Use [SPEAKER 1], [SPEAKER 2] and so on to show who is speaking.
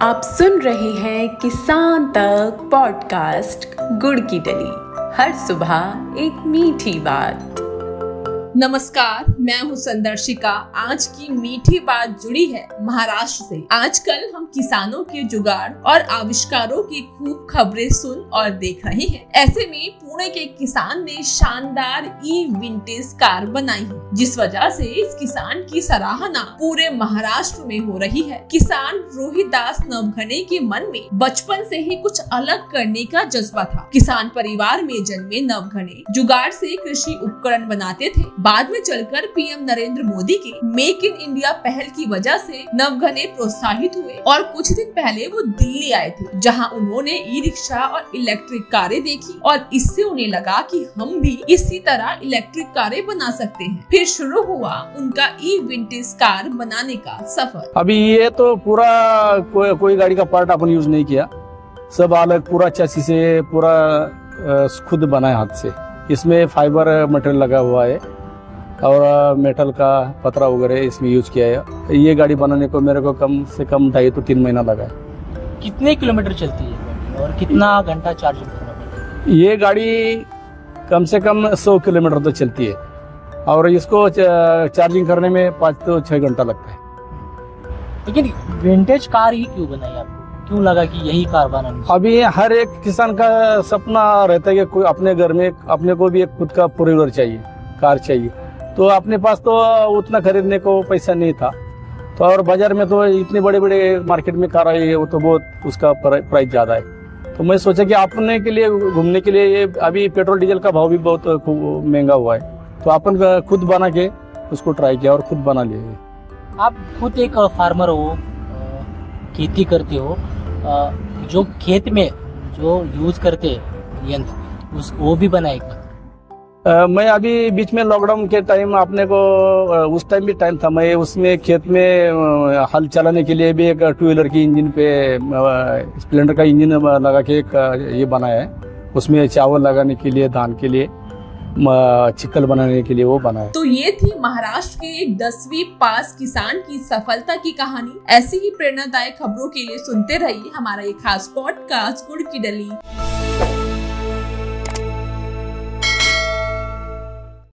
[SPEAKER 1] आप सुन रहे हैं किसान तक पॉडकास्ट गुड़ की डली। हर सुबह एक मीठी बात।
[SPEAKER 2] नमस्कार। मैं हूँ संदर्शिका। आज की मीठी बात जुड़ी है महाराष्ट्र से। आजकल हम किसानों के जुगाड़ और आविष्कारों की खूब खबरें सुन और देख रहे हैं। ऐसे में पुणे के किसान ने शानदार ई विंटेज कार बनाई है, जिस वजह से इस किसान की सराहना पूरे महाराष्ट्र में हो रही है। किसान रोहित दास नवघने के मन में बचपन से ही कुछ अलग करने का जज्बा था। किसान परिवार में जन्मे नवघने जुगाड़ से कृषि उपकरण बनाते थे। बाद में चलकर पीएम नरेंद्र मोदी की मेक इन इंडिया पहल की वजह से नवघने प्रोत्साहित हुए और कुछ दिन पहले वो दिल्ली आए थे, जहाँ उन्होंने ई रिक्शा और इलेक्ट्रिक कारें देखी और इससे उन्हें लगा कि हम भी इसी तरह इलेक्ट्रिक कारें बना सकते हैं। फिर शुरू हुआ उनका ई विंटेज कार बनाने का सफ़र।
[SPEAKER 3] अभी ये तो पूरा कोई कोई गाड़ी का पार्ट अपन यूज़ नहीं किया। सब अलग, पूरा चैसी से पूरा खुद बनाए हाथ से। इसमें फाइबर मटेरियल लगा हुआ है। और मेटल का पतरा वगैरह इसमें यूज़ किया है। ये गाड़ी बनाने को मेरे को कम से कम ढाई तो तीन महीना लगा है।
[SPEAKER 4] कितने किलोमीटर चलती है और कितना घंटा चार्जिंग करना पड़ता
[SPEAKER 3] ये गाड़ी कम से कम सौ किलोमीटर तो चलती है। और इसको चार्जिंग करने में पाँच तो छः घंटा लगता है।
[SPEAKER 4] लेकिन विंटेज कार ही क्यों बनाई आपको क्यों लगा कि यही कार बनानी
[SPEAKER 3] अभी हर एक किसान का सपना रहता है कि कोई अपने घर में अपने को भी एक खुद का फोर व्हीलर चाहिए कार चाहिए। तो अपने पास तो उतना खरीदने को पैसा नहीं था। तो और बाज़ार में तो इतने बड़े बड़े मार्केट में कार आई है, वो तो बहुत उसका प्राइस ज़्यादा है। तो मैं सोचा कि अपने के लिए, घूमने के लिए ये अभी पेट्रोल, डीजल का भाव भी बहुत महँगा हुआ है। तो अपन खुद बना के उसको ट्राई किया और खुद बना लिया
[SPEAKER 4] आप खुद एक फार्मर हो खेती करते हो जो खेत में जो यूज़ करते यंत्र, उस वो भी बनाएगा
[SPEAKER 3] मैं अभी बीच में लॉकडाउन के टाइम अपने को उस टाइम भी टाइम था। मैं उसमें खेत में हल चलाने के लिए भी एक टू व्हीलर की इंजन पे स्प्लेंडर का इंजन लगा के एक ये बनाया है। उसमें चावल लगाने के लिए, धान के लिए चिकल बनाने के लिए वो बनाया
[SPEAKER 2] तो ये थी महाराष्ट्र के एक दसवीं पास किसान की सफलता की कहानी। ऐसी ही प्रेरणादायक खबरों के लिए सुनते रहिए हमारा ये खास पॉडकास्ट गुड़ की डली।